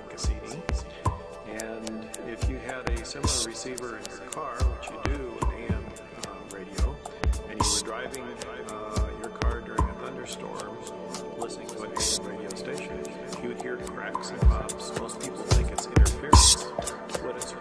on Cassini, and if you had a similar receiver in your car, which you do, an AM uh, radio, and you were driving uh, your car during a thunderstorm, listening to an AM radio station, if you would hear cracks and pops. Most people think it's interference. What it's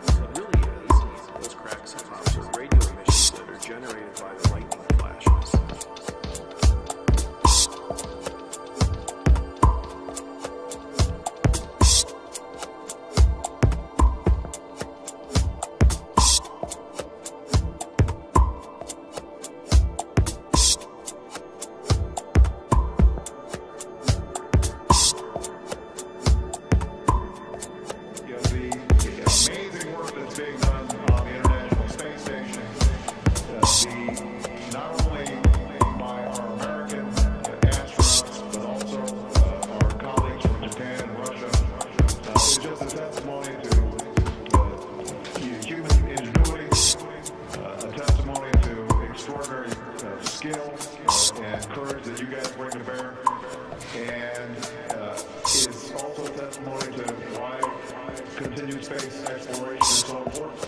continued space exploration is so important,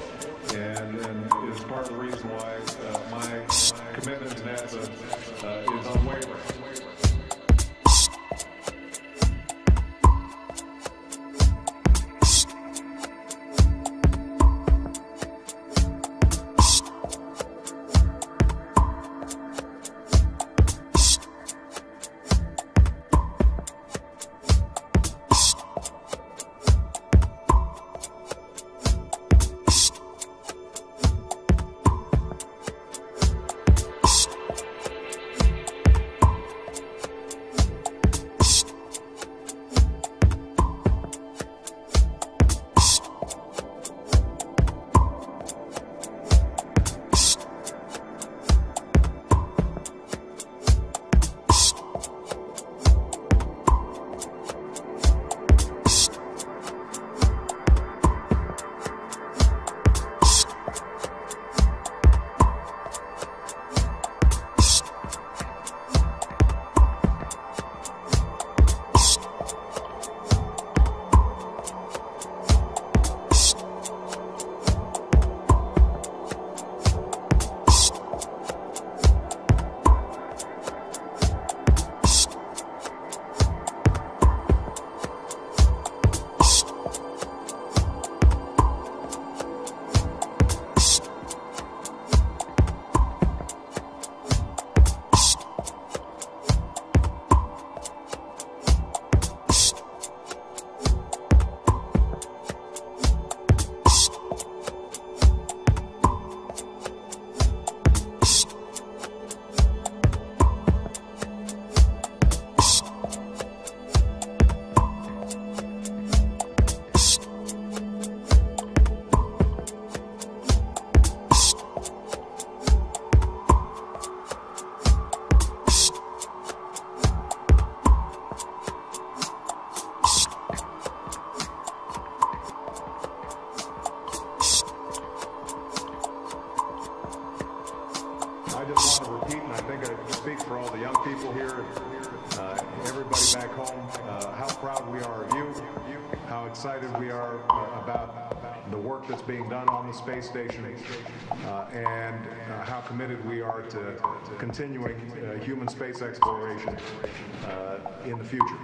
and, and is part of the reason why uh, my commitment to NASA uh, is unwavering. For all the young people here, uh, everybody back home, uh, how proud we are of you, how excited we are uh, about the work that's being done on the space station, uh, and uh, how committed we are to continuing uh, human space exploration. In the future.